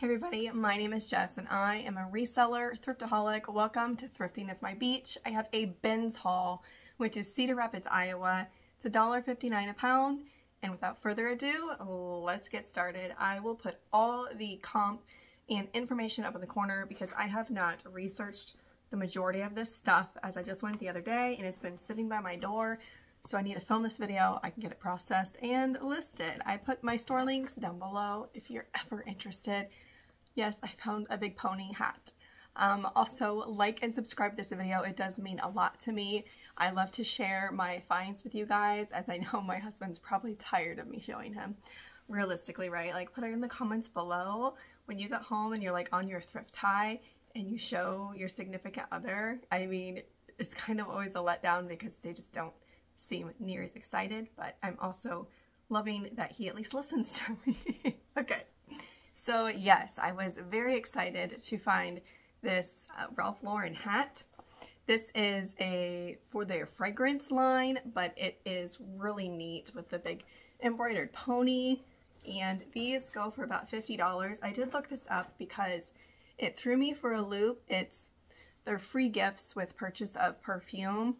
Hey everybody, my name is Jess and I am a reseller, thriftaholic. Welcome to Thrifting is My Beach. I have a bins haul, which is Cedar Rapids, Iowa. It's $1.59 a pound. And without further ado, let's get started. I will put all the comp and information up in the corner because I have not researched the majority of this stuff as I just went the other day and it's been sitting by my door. So I need to film this video, I can get it processed and listed. I put my store links down below if you're ever interested. Yes, I found a big pony hat. Um, also, like and subscribe this video. It does mean a lot to me. I love to share my finds with you guys as I know my husband's probably tired of me showing him. Realistically, right? Like put it in the comments below when you get home and you're like on your thrift tie and you show your significant other. I mean, it's kind of always a letdown because they just don't seem near as excited, but I'm also loving that he at least listens to me. okay. So yes, I was very excited to find this uh, Ralph Lauren hat. This is a for their fragrance line, but it is really neat with the big embroidered pony. And these go for about $50. I did look this up because it threw me for a loop. It's They're free gifts with purchase of perfume.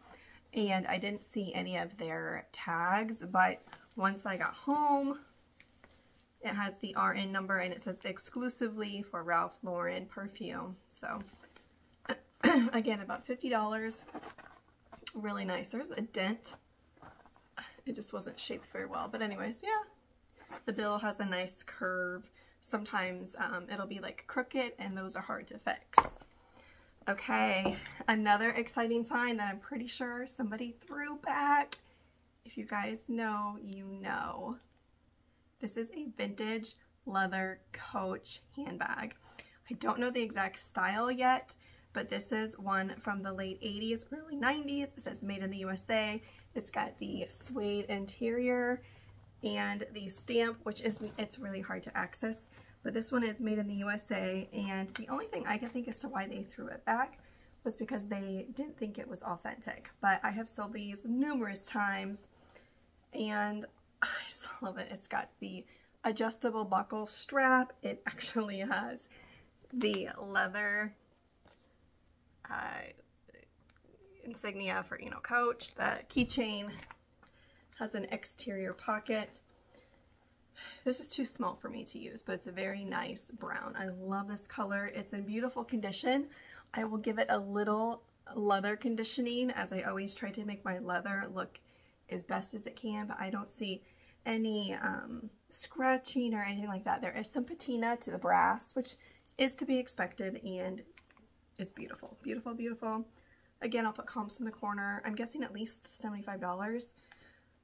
And I didn't see any of their tags, but once I got home, it has the RN number and it says exclusively for Ralph Lauren perfume. So again, about $50. Really nice. There's a dent. It just wasn't shaped very well. But anyways, yeah. The bill has a nice curve. Sometimes um, it'll be like crooked and those are hard to fix. Okay, another exciting find that I'm pretty sure somebody threw back. If you guys know, you know. This is a vintage leather coach handbag. I don't know the exact style yet, but this is one from the late 80s, early 90s. It says made in the USA. It's got the suede interior and the stamp, which is, it's really hard to access, but this one is made in the USA. And the only thing I can think as to why they threw it back was because they didn't think it was authentic. But I have sold these numerous times and I just love it. It's got the adjustable buckle strap. It actually has the leather uh, insignia for, you know, Coach. The keychain has an exterior pocket. This is too small for me to use, but it's a very nice brown. I love this color. It's in beautiful condition. I will give it a little leather conditioning as I always try to make my leather look as best as it can, but I don't see any um, scratching or anything like that. There is some patina to the brass, which is to be expected, and it's beautiful. Beautiful, beautiful. Again, I'll put comps in the corner. I'm guessing at least $75.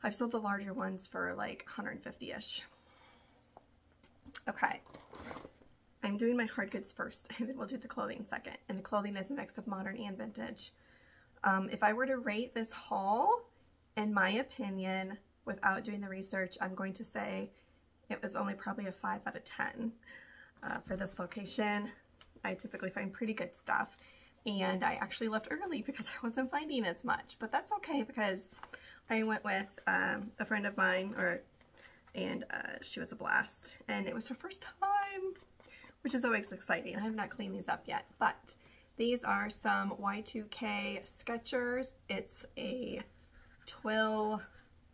I've sold the larger ones for like 150-ish. Okay. I'm doing my hard goods first, and then we'll do the clothing second. And the clothing is a mix of modern and vintage. Um, if I were to rate this haul, in my opinion, without doing the research, I'm going to say it was only probably a 5 out of 10 uh, for this location. I typically find pretty good stuff and I actually left early because I wasn't finding as much, but that's okay because I went with um, a friend of mine or and uh, she was a blast and it was her first time, which is always exciting. I have not cleaned these up yet, but these are some Y2K Skechers. It's a twill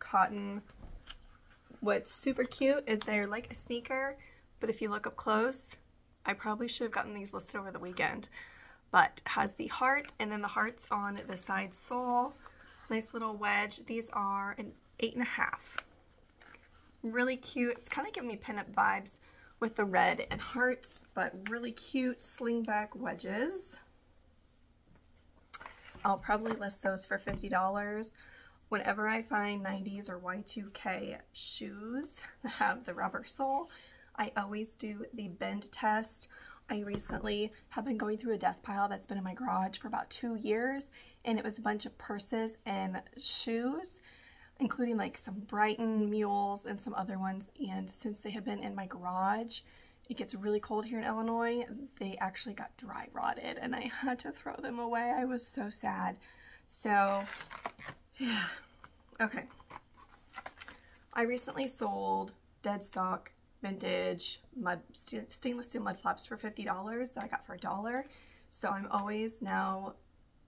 cotton. What's super cute is they're like a sneaker, but if you look up close, I probably should have gotten these listed over the weekend, but has the heart and then the heart's on the side sole. Nice little wedge. These are an eight and a half. Really cute. It's kind of giving me pinup vibes with the red and hearts, but really cute slingback wedges. I'll probably list those for $50 whenever I find 90s or Y2K shoes that have the rubber sole, I always do the bend test. I recently have been going through a death pile that's been in my garage for about two years, and it was a bunch of purses and shoes, including like some Brighton mules and some other ones. And since they have been in my garage, it gets really cold here in Illinois. They actually got dry rotted, and I had to throw them away. I was so sad. So yeah. Okay. I recently sold dead stock vintage mud stainless steel mud flaps for $50 that I got for a dollar. So I'm always now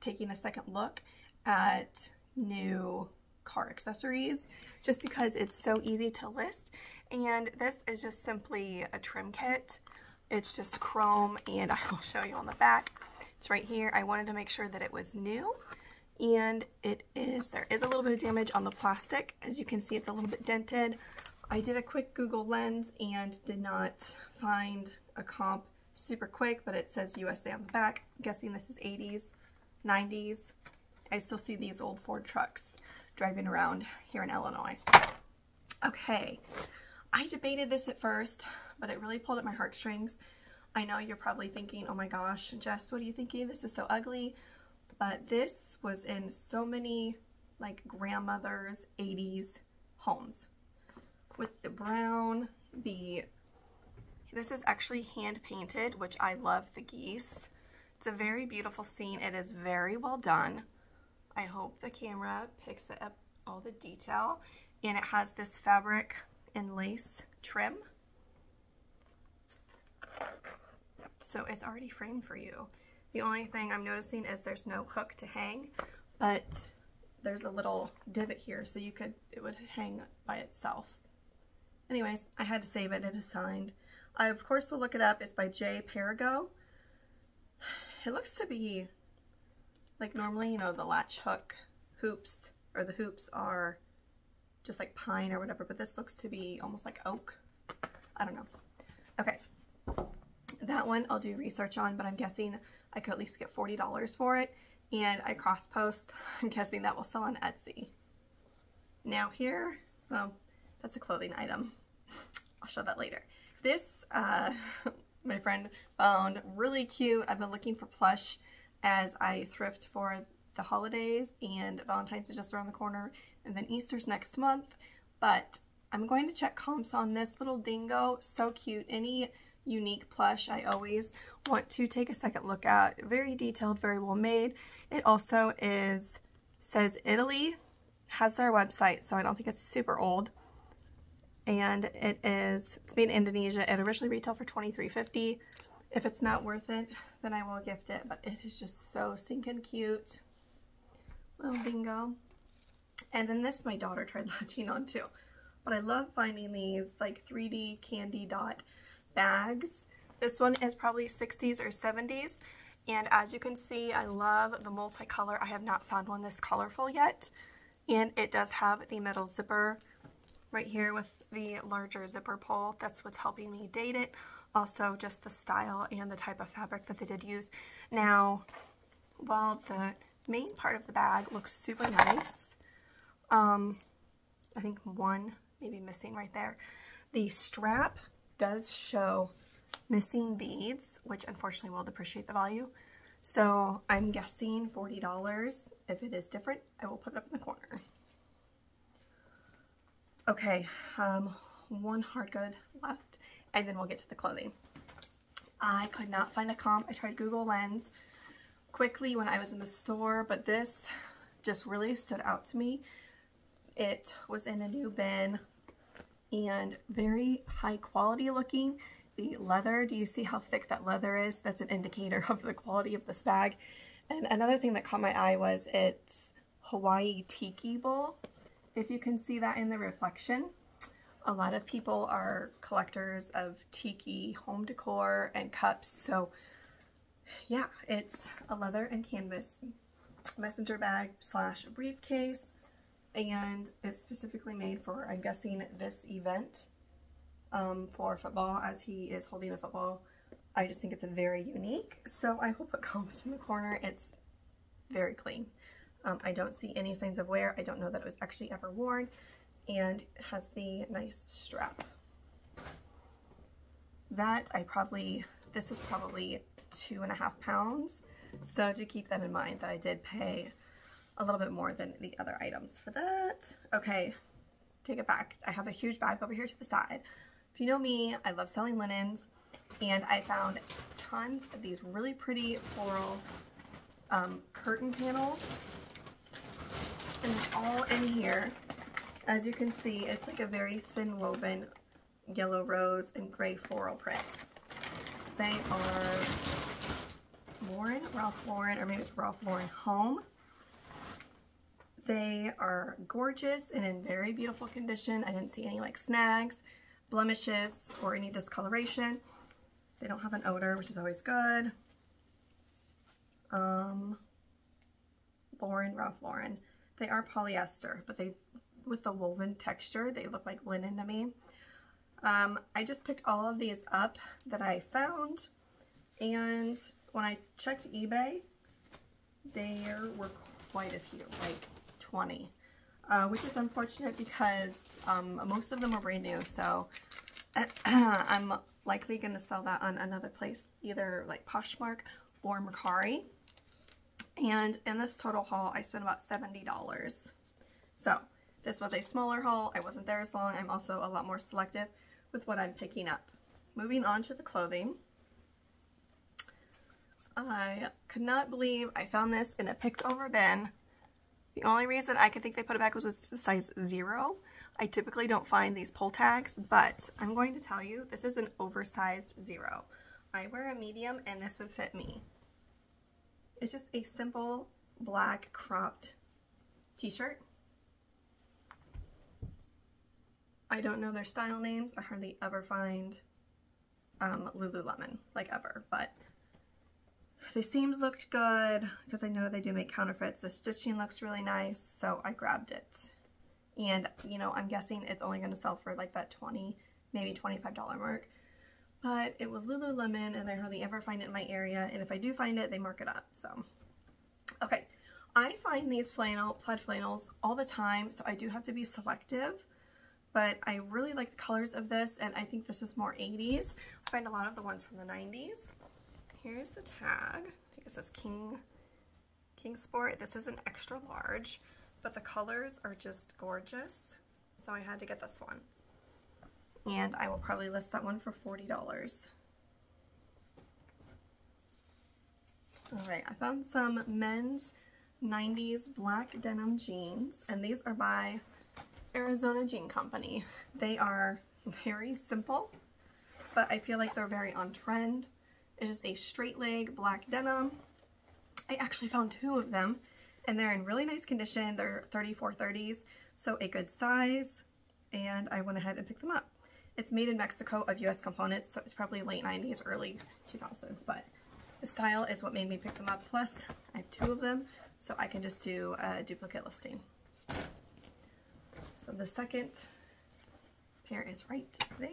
taking a second look at new car accessories just because it's so easy to list. And this is just simply a trim kit. It's just chrome and I will show you on the back. It's right here. I wanted to make sure that it was new and it is, there is a little bit of damage on the plastic. As you can see, it's a little bit dented. I did a quick Google lens and did not find a comp super quick, but it says USA on the back. I'm guessing this is 80s, 90s. I still see these old Ford trucks driving around here in Illinois. Okay, I debated this at first, but it really pulled at my heartstrings. I know you're probably thinking, oh my gosh, Jess, what are you thinking? This is so ugly. But this was in so many like grandmother's 80s homes with the brown, the, this is actually hand painted, which I love the geese. It's a very beautiful scene. It is very well done. I hope the camera picks up all the detail. And it has this fabric and lace trim. So it's already framed for you. The only thing I'm noticing is there's no hook to hang, but there's a little divot here so you could, it would hang by itself. Anyways, I had to save it. It is signed. I, of course, will look it up. It's by J. Perigo. It looks to be like normally, you know, the latch hook hoops or the hoops are just like pine or whatever, but this looks to be almost like oak. I don't know. Okay. That one I'll do research on, but I'm guessing I could at least get $40 for it. And I cross post. I'm guessing that will sell on Etsy. Now here, well, that's a clothing item. I'll show that later. This, uh, my friend found really cute. I've been looking for plush as I thrift for the holidays and Valentine's is just around the corner and then Easter's next month. But I'm going to check comps on this little dingo. So cute. Any unique plush I always want to take a second look at. Very detailed, very well made. It also is, says Italy, has their website, so I don't think it's super old and it is, it's made in Indonesia. It originally retailed for $23.50. If it's not worth it, then I will gift it, but it is just so stinking cute. Little bingo. And then this my daughter tried latching on too. But I love finding these like 3D candy dot bags. This one is probably 60s or 70s. And as you can see, I love the multicolor. I have not found one this colorful yet. And it does have the metal zipper right here with the larger zipper pull. That's what's helping me date it. Also just the style and the type of fabric that they did use. Now, while the main part of the bag looks super nice, um, I think one maybe missing right there. The strap does show missing beads, which unfortunately will depreciate the value. So I'm guessing $40. If it is different, I will put it up in the corner. Okay, um, one hard good left, and then we'll get to the clothing. I could not find a comp. I tried Google Lens quickly when I was in the store, but this just really stood out to me. It was in a new bin and very high quality looking. The leather, do you see how thick that leather is? That's an indicator of the quality of this bag. And another thing that caught my eye was its Hawaii Tiki Bowl if you can see that in the reflection. A lot of people are collectors of tiki home decor and cups, so yeah, it's a leather and canvas messenger bag slash briefcase, and it's specifically made for, I'm guessing, this event um, for football as he is holding a football. I just think it's very unique, so I will put comps in the corner. It's very clean. Um, I don't see any signs of wear. I don't know that it was actually ever worn and has the nice strap. That I probably, this was probably two and a half pounds. So to keep that in mind that I did pay a little bit more than the other items for that. Okay, take it back. I have a huge bag over here to the side. If you know me, I love selling linens and I found tons of these really pretty floral um, curtain panels and all in here. As you can see, it's like a very thin woven yellow rose and gray floral print. They are Lauren, Ralph Lauren, or maybe it's Ralph Lauren Home. They are gorgeous and in very beautiful condition. I didn't see any like snags, blemishes, or any discoloration. They don't have an odor, which is always good. Um, Lauren, Ralph Lauren. They are polyester, but they, with the woven texture, they look like linen to me. Um, I just picked all of these up that I found, and when I checked eBay, there were quite a few, like 20, uh, which is unfortunate because um, most of them are brand new, so I'm likely going to sell that on another place, either like Poshmark or Mercari. And in this total haul, I spent about $70. So this was a smaller haul. I wasn't there as long. I'm also a lot more selective with what I'm picking up. Moving on to the clothing. I could not believe I found this in a picked over bin. The only reason I could think they put it back was it's a size zero. I typically don't find these pull tags, but I'm going to tell you, this is an oversized zero. I wear a medium and this would fit me. It's just a simple black cropped t-shirt. I don't know their style names. I hardly ever find um, Lululemon, like ever, but the seams looked good because I know they do make counterfeits. The stitching looks really nice, so I grabbed it. And, you know, I'm guessing it's only going to sell for like that 20 maybe $25 mark. But it was Lululemon and I hardly ever find it in my area. And if I do find it, they mark it up. So, okay. I find these flannel, plaid flannels all the time, so I do have to be selective. But I really like the colors of this, and I think this is more 80s. I find a lot of the ones from the 90s. Here's the tag. I think it says King, King Sport. This is an extra large, but the colors are just gorgeous. So I had to get this one. And I will probably list that one for $40. All right, I found some men's 90s black denim jeans, and these are by Arizona Jean Company. They are very simple, but I feel like they're very on trend. It is a straight leg black denim. I actually found two of them and they're in really nice condition. They're 3430s, so a good size. And I went ahead and picked them up. It's made in Mexico of US components, so it's probably late 90s, early 2000s, but the style is what made me pick them up. Plus, I have two of them, so I can just do a duplicate listing. So the second pair is right there.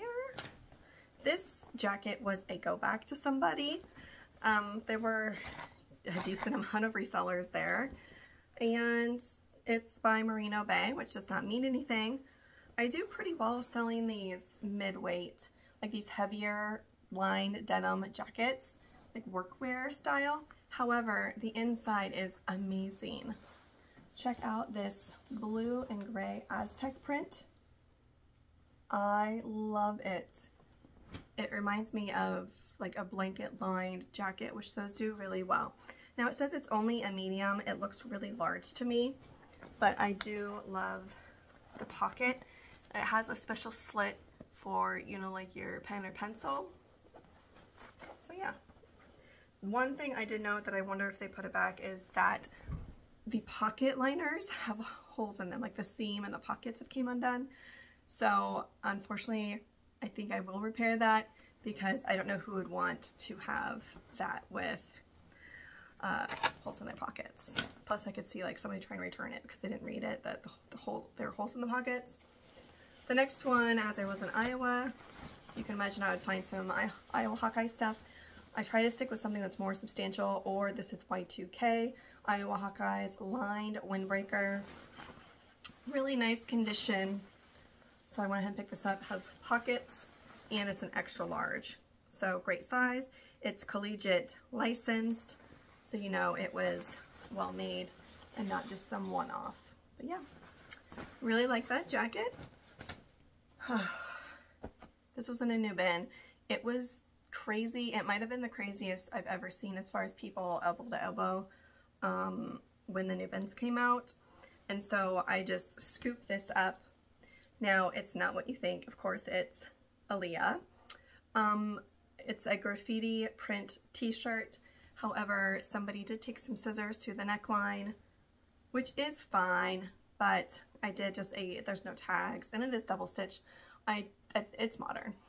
This jacket was a go back to somebody. Um, there were a decent amount of resellers there. And it's by Merino Bay, which does not mean anything. I do pretty well selling these mid-weight, like these heavier lined denim jackets, like workwear style. However, the inside is amazing. Check out this blue and gray Aztec print. I love it it reminds me of like a blanket lined jacket, which those do really well. Now it says it's only a medium. It looks really large to me, but I do love the pocket. It has a special slit for, you know, like your pen or pencil. So yeah. One thing I did note that I wonder if they put it back is that the pocket liners have holes in them, like the seam and the pockets have came undone. So unfortunately, I think I will repair that because I don't know who would want to have that with uh, holes in their pockets. Plus I could see like somebody trying to return it because they didn't read it, that the, the hole, there were holes in the pockets. The next one, as I was in Iowa, you can imagine I would find some Iowa Hawkeye stuff. I try to stick with something that's more substantial, or this is Y2K, Iowa Hawkeyes lined windbreaker. Really nice condition. So I went ahead and picked this up. It has pockets and it's an extra large. So great size. It's collegiate licensed. So you know it was well made and not just some one-off. But yeah, really like that jacket. this was in a new bin. It was crazy. It might have been the craziest I've ever seen as far as people elbow to elbow um, when the new bins came out. And so I just scooped this up now, it's not what you think. Of course, it's Aaliyah. Um, it's a graffiti print t-shirt. However, somebody did take some scissors to the neckline, which is fine, but I did just a, there's no tags, and it is double stitch. I, it's modern.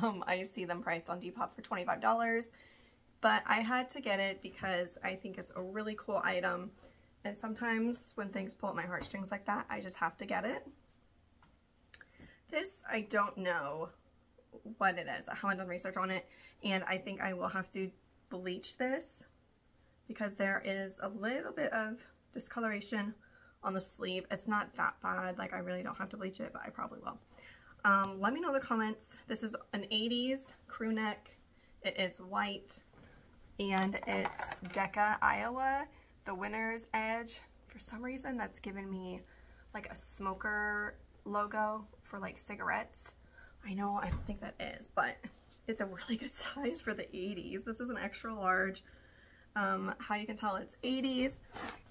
Um, I see them priced on Depop for $25, but I had to get it because I think it's a really cool item. And sometimes when things pull at my heartstrings like that, I just have to get it. This, I don't know what it is. I haven't done research on it, and I think I will have to bleach this because there is a little bit of discoloration on the sleeve. It's not that bad. Like, I really don't have to bleach it, but I probably will. Um, let me know in the comments. This is an 80s crew neck. It is white, and it's Deca, Iowa. The winner's edge. For some reason, that's given me like a smoker logo for like cigarettes. I know, I don't think that is, but it's a really good size for the 80s. This is an extra large. Um, how you can tell it's 80s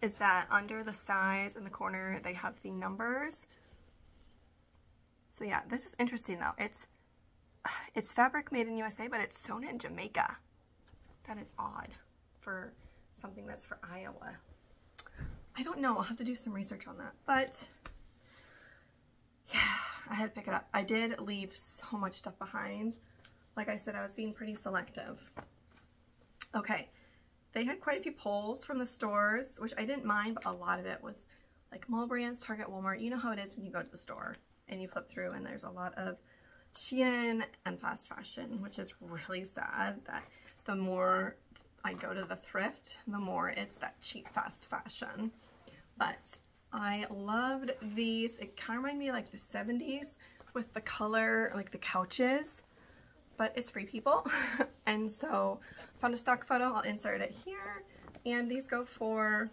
is that under the size in the corner, they have the numbers. So yeah, this is interesting though. It's, it's fabric made in USA, but it's sewn in Jamaica. That is odd for something that's for Iowa. I don't know. I'll have to do some research on that. But I had to pick it up. I did leave so much stuff behind. Like I said, I was being pretty selective. Okay, they had quite a few polls from the stores, which I didn't mind, but a lot of it was like mall brands, Target, Walmart. You know how it is when you go to the store and you flip through and there's a lot of Shein and fast fashion, which is really sad that the more I go to the thrift, the more it's that cheap fast fashion. But I loved these. It kind of reminded me like the 70s with the color, like the couches, but it's free people. and so found a stock photo. I'll insert it here. And these go for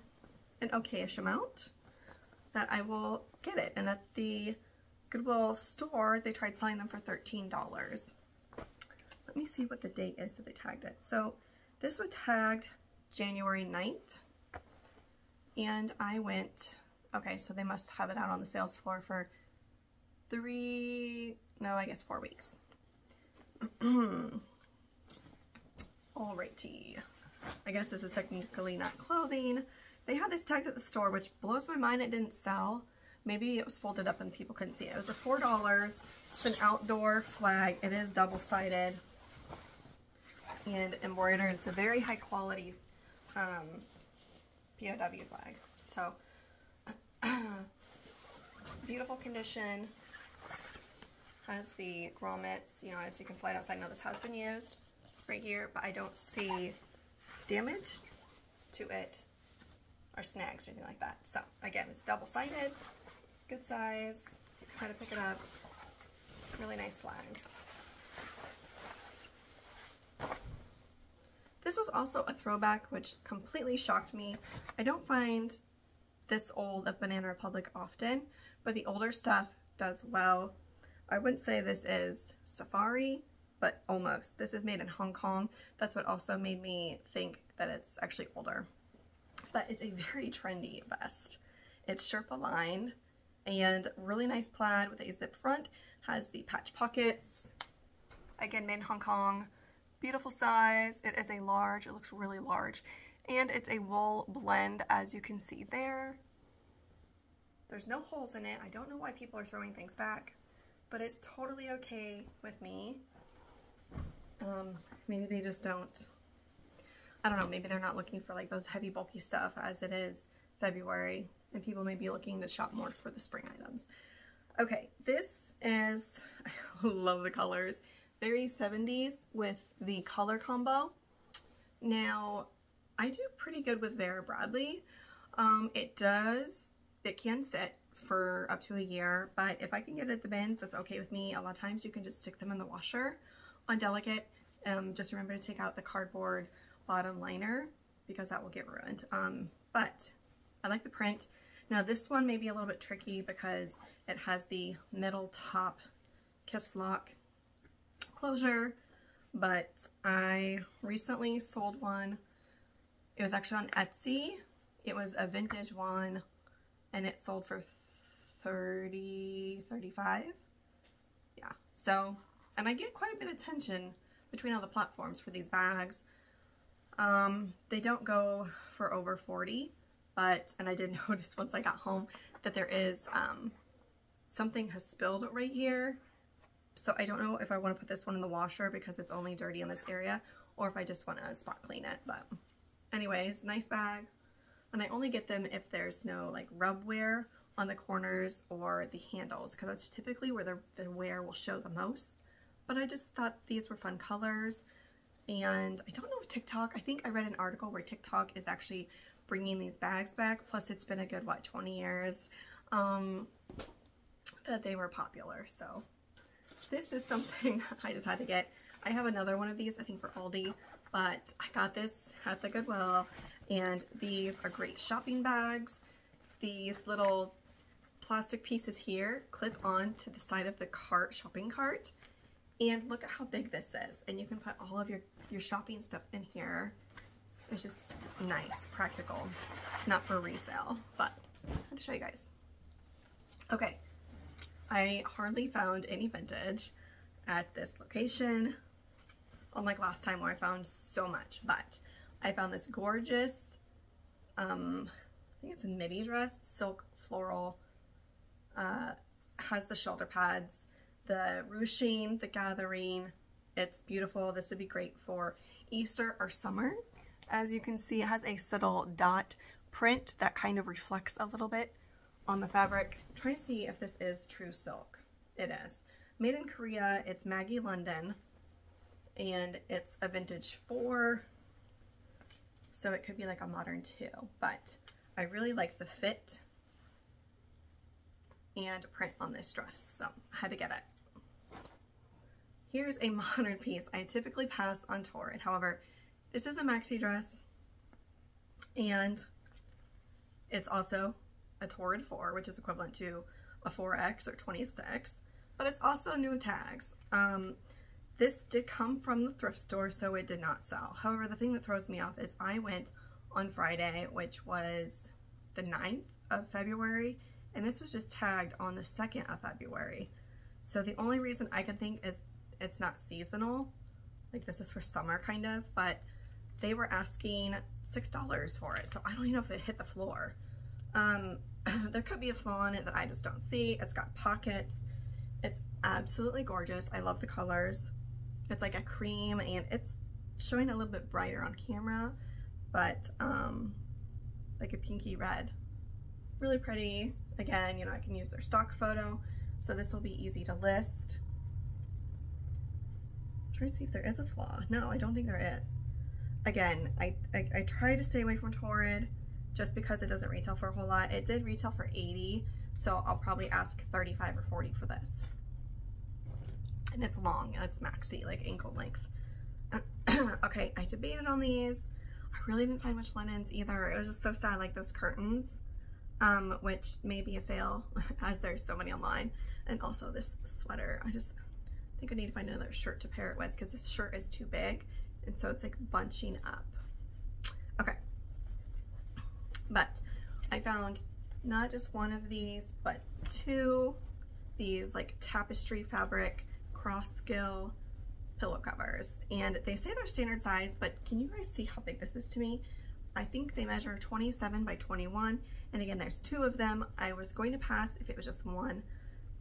an okayish amount that I will get it. And at the Goodwill store, they tried selling them for $13. Let me see what the date is that they tagged it. So this was tagged January 9th. And I went Okay, so they must have it out on the sales floor for three, no, I guess four weeks. Alrighty. I guess this is technically not clothing. They had this tagged at the store, which blows my mind it didn't sell. Maybe it was folded up and people couldn't see it. It was a $4. It's an outdoor flag. It is double-sided and embroidered. It's a very high quality um, POW flag. So beautiful condition. Has the grommets, you know, as you can fly it outside. Now this has been used right here, but I don't see damage to it or snags or anything like that. So again, it's double-sided, good size. Try to pick it up. Really nice flag. This was also a throwback, which completely shocked me. I don't find this old of Banana Republic often, but the older stuff does well. I wouldn't say this is Safari, but almost. This is made in Hong Kong. That's what also made me think that it's actually older. But it's a very trendy vest. It's Sherpa lined and really nice plaid with a zip front. Has the patch pockets. Again, made in Hong Kong. Beautiful size. It is a large. It looks really large and it's a wool blend as you can see there. There's no holes in it. I don't know why people are throwing things back, but it's totally okay with me. Um, maybe they just don't, I don't know, maybe they're not looking for like those heavy bulky stuff as it is February and people may be looking to shop more for the spring items. Okay, this is, I love the colors, very 70s with the color combo. Now, I do pretty good with Vera Bradley. Um, it does, it can sit for up to a year, but if I can get it at the bins, that's okay with me. A lot of times you can just stick them in the washer on delicate. Um, just remember to take out the cardboard bottom liner because that will get ruined. Um, but I like the print. Now this one may be a little bit tricky because it has the middle top kiss lock closure, but I recently sold one it was actually on Etsy. It was a vintage one and it sold for 30, 35. Yeah, so And I get quite a bit of tension between all the platforms for these bags. Um, they don't go for over 40, but, and I did notice once I got home that there is, um, something has spilled right here. So I don't know if I want to put this one in the washer because it's only dirty in this area or if I just want to spot clean it. But anyways, nice bag. And I only get them if there's no like rub wear on the corners or the handles because that's typically where the, the wear will show the most. But I just thought these were fun colors. And I don't know if TikTok, I think I read an article where TikTok is actually bringing these bags back. Plus it's been a good, what, 20 years um, that they were popular. So this is something I just had to get. I have another one of these, I think for Aldi, but I got this at the Goodwill. And these are great shopping bags. These little plastic pieces here clip on to the side of the cart, shopping cart. And look at how big this is. And you can put all of your, your shopping stuff in here. It's just nice, practical. It's not for resale, but I had to show you guys. Okay, I hardly found any vintage at this location. Unlike last time where I found so much, but I found this gorgeous, um, I think it's a midi dress, silk floral, uh, has the shoulder pads, the ruching, the gathering. It's beautiful. This would be great for Easter or summer. As you can see, it has a subtle dot print that kind of reflects a little bit on the fabric. Try to see if this is true silk. It is. Made in Korea, it's Maggie London, and it's a vintage four, so it could be like a modern two, but I really liked the fit and print on this dress, so I had to get it. Here's a modern piece. I typically pass on Torrid. However, this is a maxi dress and it's also a Torrid 4, which is equivalent to a 4X or 26, but it's also new tags. Um, this did come from the thrift store, so it did not sell. However, the thing that throws me off is I went on Friday, which was the 9th of February, and this was just tagged on the 2nd of February. So the only reason I can think is it's not seasonal, like this is for summer kind of, but they were asking $6 for it. So I don't even know if it hit the floor. Um, there could be a flaw in it that I just don't see. It's got pockets. It's absolutely gorgeous. I love the colors. It's like a cream and it's showing a little bit brighter on camera, but um, like a pinky red. Really pretty. Again, you know, I can use their stock photo. So this will be easy to list. Try to see if there is a flaw. No, I don't think there is. Again, I, I, I try to stay away from Torrid just because it doesn't retail for a whole lot. It did retail for 80, so I'll probably ask 35 or 40 for this. And it's long, it's maxi, like ankle length. okay, I debated on these. I really didn't find much linens either. It was just so sad, like those curtains, um, which may be a fail as there's so many online. And also this sweater, I just think I need to find another shirt to pair it with because this shirt is too big. And so it's like bunching up. Okay, but I found not just one of these, but two these like tapestry fabric Croscill pillow covers. And they say they're standard size, but can you guys see how big this is to me? I think they measure 27 by 21. And again, there's two of them. I was going to pass if it was just one.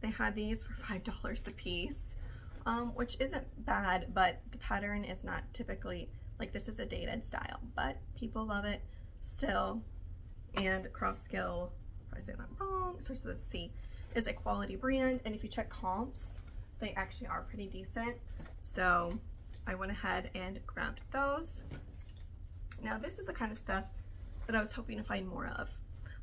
They had these for $5 a piece, um, which isn't bad, but the pattern is not typically, like this is a dated style, but people love it still and Croscill, if I say that wrong, starts with a C, is a quality brand. And if you check comps, they actually are pretty decent. So I went ahead and grabbed those. Now this is the kind of stuff that I was hoping to find more of.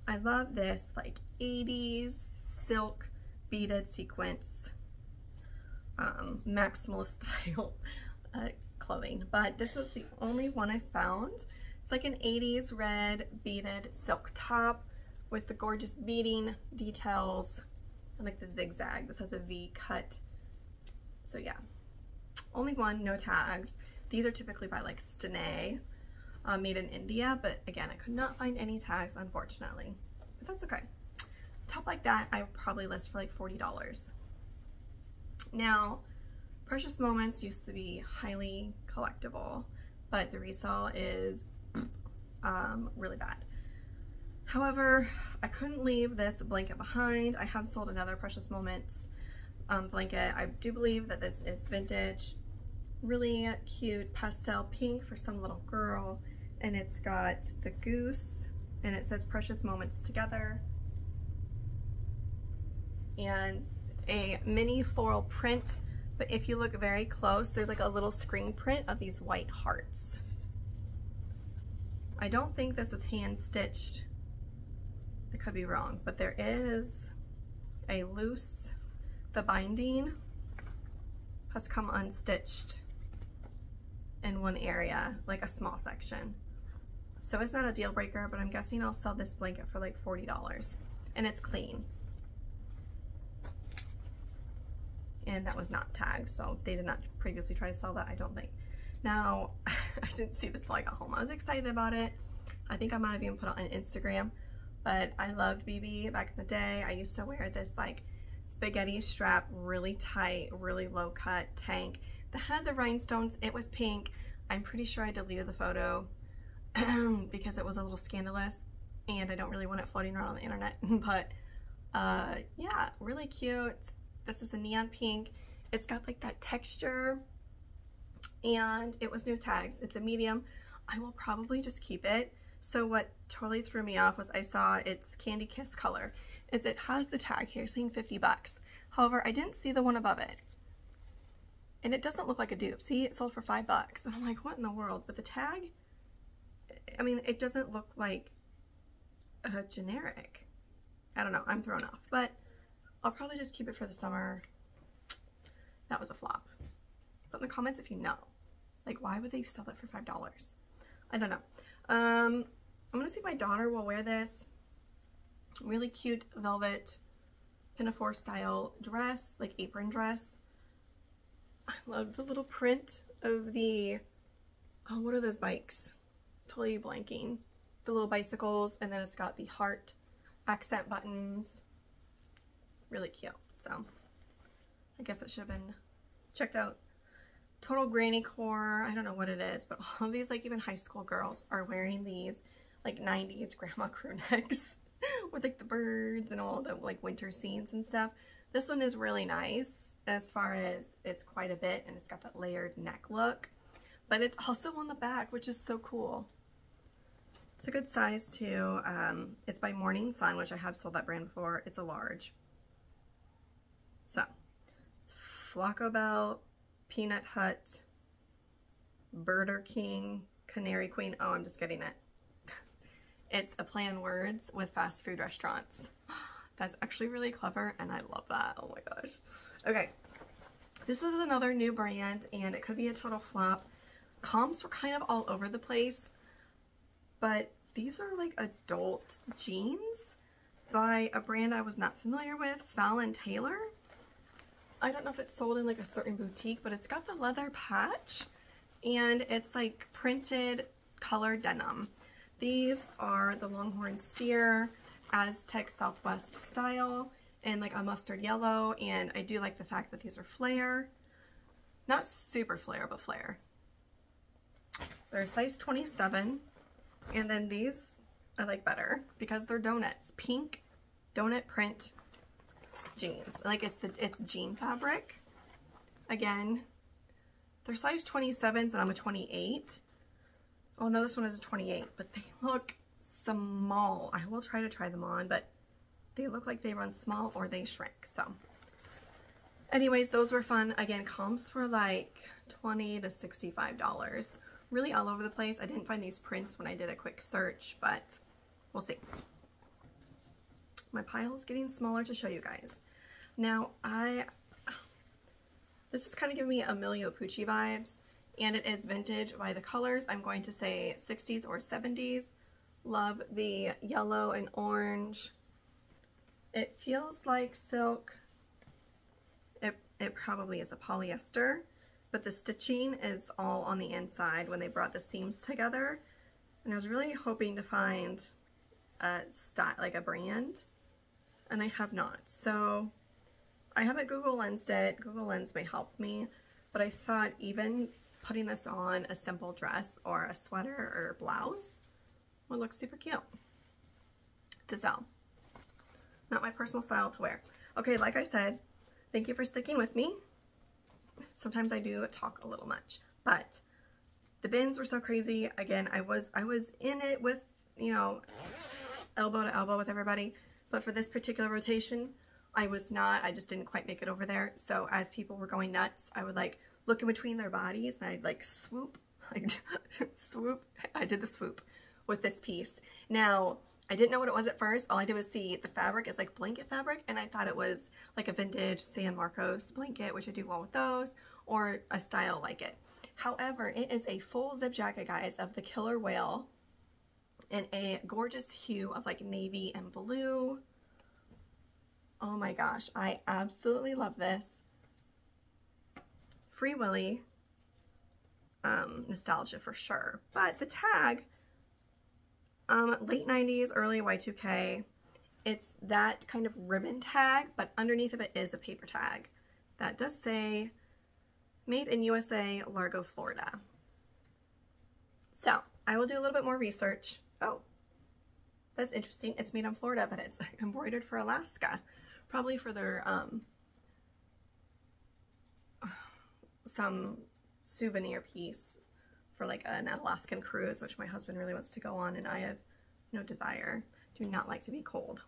I love this like 80s silk beaded sequence um, maximalist style uh, clothing, but this was the only one I found. It's like an 80s red beaded silk top with the gorgeous beading details and like the zigzag. This has a V cut. So yeah, only one, no tags. These are typically by like Stenay, uh, made in India, but again, I could not find any tags, unfortunately, but that's okay. Top like that, I would probably list for like $40. Now, Precious Moments used to be highly collectible, but the resale is um, really bad. However, I couldn't leave this blanket behind. I have sold another Precious Moments um, blanket. I do believe that this is vintage. Really cute pastel pink for some little girl. And it's got the goose and it says Precious Moments Together. And a mini floral print, but if you look very close, there's like a little screen print of these white hearts. I don't think this was hand stitched. I could be wrong, but there is a loose, the binding has come unstitched in one area, like a small section. So it's not a deal breaker, but I'm guessing I'll sell this blanket for like $40 and it's clean. And that was not tagged, so they did not previously try to sell that, I don't think. Now, I didn't see this till I got home. I was excited about it. I think I might have even put it on Instagram, but I loved bebe back in the day. I used to wear this like spaghetti strap, really tight, really low cut tank that had the rhinestones. It was pink. I'm pretty sure I deleted the photo because it was a little scandalous and I don't really want it floating around on the internet. but uh, yeah, really cute. This is a neon pink. It's got like that texture and it was new tags. It's a medium. I will probably just keep it. So what totally threw me off was I saw its Candy Kiss color is it has the tag here saying 50 bucks. However, I didn't see the one above it. And it doesn't look like a dupe. See, it sold for five bucks. And I'm like, what in the world? But the tag, I mean, it doesn't look like a generic. I don't know. I'm thrown off. But I'll probably just keep it for the summer. That was a flop. Put in the comments if you know. Like, why would they sell it for $5? I don't know. Um, I'm going to see if my daughter will wear this. Really cute velvet pinafore style dress, like apron dress. I love the little print of the, oh, what are those bikes? Totally blanking. The little bicycles, and then it's got the heart accent buttons. Really cute. So I guess it should have been checked out. Total granny core. I don't know what it is, but all these, like even high school girls are wearing these like 90s grandma crew necks with like the birds and all the like winter scenes and stuff. This one is really nice as far as it's quite a bit and it's got that layered neck look, but it's also on the back, which is so cool. It's a good size too. Um, it's by Morning Sun, which I have sold that brand before. It's a large. So, Flaco Bell, Peanut Hut, Burger King, Canary Queen. Oh, I'm just getting it. It's a play on words with fast food restaurants. That's actually really clever and I love that. Oh my gosh. Okay. This is another new brand and it could be a total flop. Comps were kind of all over the place, but these are like adult jeans by a brand I was not familiar with, Fallon Taylor. I don't know if it's sold in like a certain boutique, but it's got the leather patch and it's like printed color denim. These are the Longhorn Steer Aztec Southwest style in like a mustard yellow and I do like the fact that these are flare. Not super flare, but flare. They're size 27 and then these I like better because they're donuts. Pink donut print jeans. Like it's the it's jean fabric. Again, they're size 27s and I'm a 28. Oh no, this one is a 28, but they look small. I will try to try them on, but they look like they run small or they shrink. So anyways, those were fun. Again, comps were like 20 to $65. Really all over the place. I didn't find these prints when I did a quick search, but we'll see. My pile is getting smaller to show you guys. Now, I, this is kind of giving me Emilio Pucci vibes, and it is vintage by the colors. I'm going to say 60s or 70s. Love the yellow and orange. It feels like silk. It, it probably is a polyester, but the stitching is all on the inside when they brought the seams together. And I was really hoping to find a style, like a brand, and I have not. So I haven't Google Lensed it. Google Lens may help me, but I thought even putting this on a simple dress or a sweater or blouse would look super cute to sell. Not my personal style to wear. Okay, like I said, thank you for sticking with me. Sometimes I do talk a little much, but the bins were so crazy. Again, I was I was in it with, you know, elbow to elbow with everybody, but for this particular rotation, I was not. I just didn't quite make it over there. So as people were going nuts, I would like look in between their bodies and I'd like swoop, like swoop. I did the swoop with this piece. Now, I didn't know what it was at first. All I did was see the fabric is like blanket fabric and I thought it was like a vintage San Marcos blanket, which I do well with those, or a style like it. However, it is a full zip jacket, guys, of the killer whale in a gorgeous hue of like navy and blue. Oh my gosh, I absolutely love this. Free Willy um, nostalgia for sure. But the tag um, late 90s, early Y2K. It's that kind of ribbon tag, but underneath of it is a paper tag that does say made in USA, Largo, Florida. So I will do a little bit more research. Oh, that's interesting. It's made in Florida, but it's embroidered for Alaska. Probably for their, um, some souvenir piece for like an Alaskan cruise, which my husband really wants to go on and I have no desire. Do not like to be cold.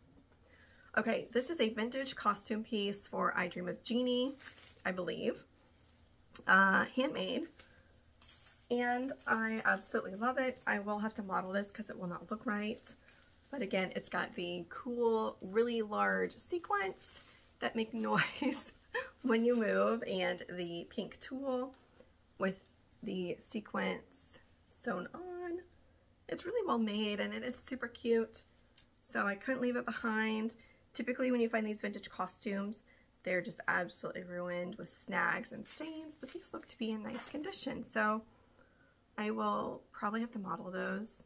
Okay, this is a vintage costume piece for I Dream of Jeannie, I believe. Uh, handmade. And I absolutely love it. I will have to model this because it will not look right. But again, it's got the cool, really large sequins that make noise when you move and the pink tulle with the sequence sewn on. It's really well made and it is super cute. So I couldn't leave it behind. Typically when you find these vintage costumes, they're just absolutely ruined with snags and stains, but these look to be in nice condition. So I will probably have to model those.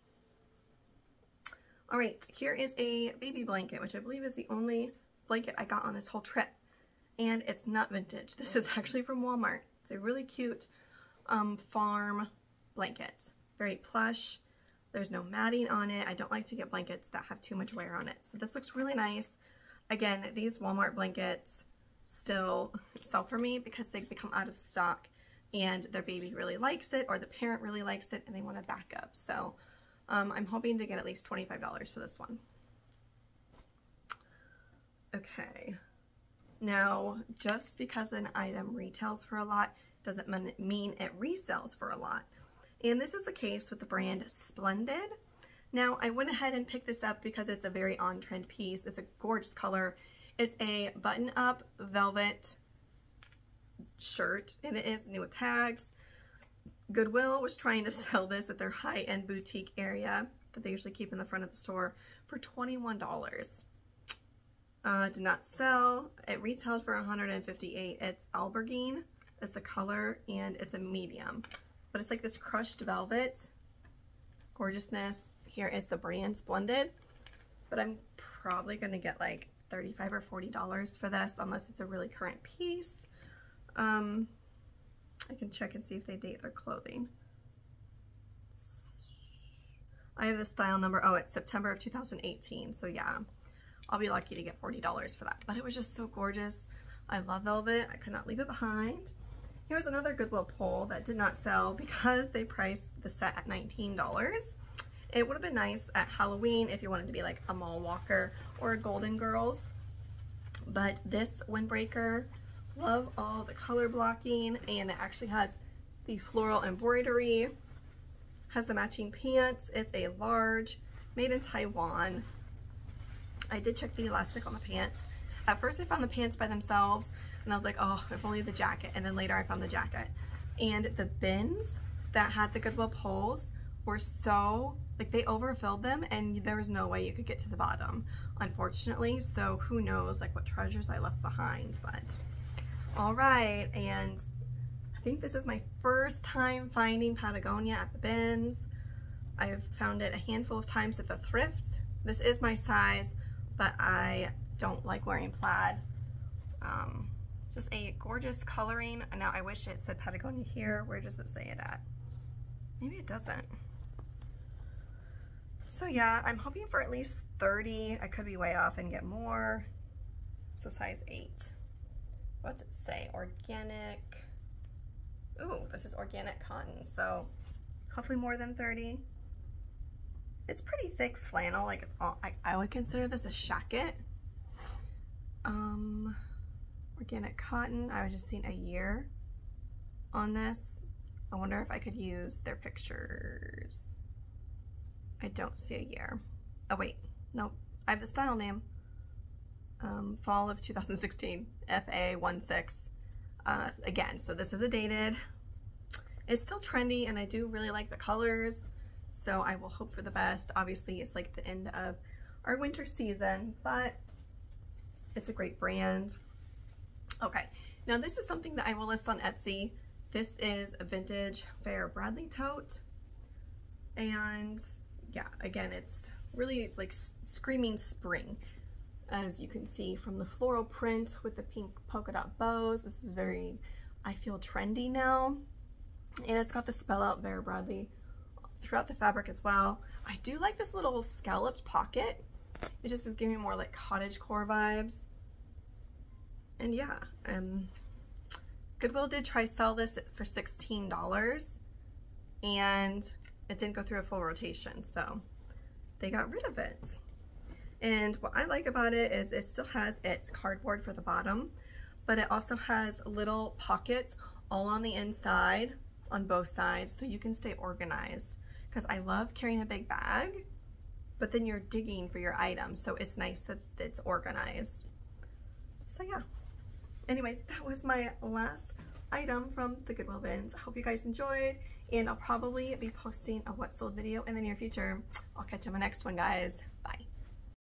All right, here is a baby blanket, which I believe is the only blanket I got on this whole trip. And it's not vintage. This is actually from Walmart. It's a really cute um, farm blanket. Very plush. There's no matting on it. I don't like to get blankets that have too much wear on it. So this looks really nice. Again, these Walmart blankets still sell for me because they become out of stock and their baby really likes it or the parent really likes it and they want a backup. So um, I'm hoping to get at least $25 for this one. Okay. Now, just because an item retails for a lot doesn't mean it resells for a lot. And this is the case with the brand Splendid. Now, I went ahead and picked this up because it's a very on-trend piece. It's a gorgeous color. It's a button-up velvet shirt, and it is new with tags. Goodwill was trying to sell this at their high-end boutique area that they usually keep in the front of the store for $21. Uh, did not sell. It retailed for 158 It's Albergine is the color and it's a medium. But it's like this crushed velvet. Gorgeousness. Here is the brand Splendid. But I'm probably going to get like 35 or $40 for this unless it's a really current piece. Um, I can check and see if they date their clothing. I have the style number. Oh, it's September of 2018. So yeah, I'll be lucky to get $40 for that. But it was just so gorgeous. I love velvet. I could not leave it behind. Here's another Goodwill pull that did not sell because they priced the set at $19. It would have been nice at Halloween if you wanted to be like a mall walker or a Golden Girls. But this windbreaker, love all the color blocking and it actually has the floral embroidery, has the matching pants. It's a large, made in Taiwan. I did check the elastic on the pants. At first I found the pants by themselves and I was like, oh, if only the jacket. And then later I found the jacket. And the bins that had the Goodwill poles were so, like they overfilled them and there was no way you could get to the bottom, unfortunately. So who knows like what treasures I left behind, but all right. And I think this is my first time finding Patagonia at the bins. I've found it a handful of times at the thrift. This is my size, but I don't like wearing plaid. Um, Just a gorgeous coloring. Now I wish it said Patagonia here. Where does it say it at? Maybe it doesn't. So yeah, I'm hoping for at least 30. I could be way off and get more. It's a size 8. What's it say? Organic. Ooh, this is organic cotton, so hopefully more than 30. It's pretty thick flannel, like it's all, I, I would consider this a shacket. Um, organic cotton, I was just seeing a year on this. I wonder if I could use their pictures. I don't see a year. Oh wait, nope, I have the style name. Um, fall of 2016, FA16. Uh, again, so this is a dated. It's still trendy and I do really like the colors. So I will hope for the best. Obviously, it's like the end of our winter season, but it's a great brand. Okay, now this is something that I will list on Etsy. This is a vintage Vera Bradley tote. And yeah, again, it's really like screaming spring. As you can see from the floral print with the pink polka dot bows. This is very, I feel trendy now. And it's got the spell out Vera Bradley throughout the fabric as well. I do like this little scalloped pocket. It just is giving me more like cottage core vibes. And yeah, um, Goodwill did try sell this for $16 and it didn't go through a full rotation. So they got rid of it. And what I like about it is it still has its cardboard for the bottom, but it also has little pockets all on the inside on both sides so you can stay organized because I love carrying a big bag, but then you're digging for your items. So it's nice that it's organized. So yeah. Anyways, that was my last item from the Goodwill bins. I hope you guys enjoyed and I'll probably be posting a what sold video in the near future. I'll catch you on my next one guys.